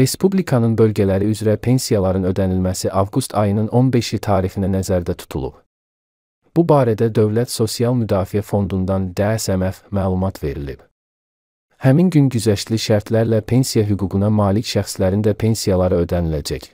Respublikanın bölgələri üzrə pensiyaların ödənilməsi avqust ayının 15-i tarixinə nəzərdə tutulub. Bu barədə Dövlət Sosial Müdafiə Fondundan DSMF məlumat verilib. Həmin gün güzəştli şərtlərlə pensiya hüququna malik şəxslərin də pensiyaları ödəniləcək.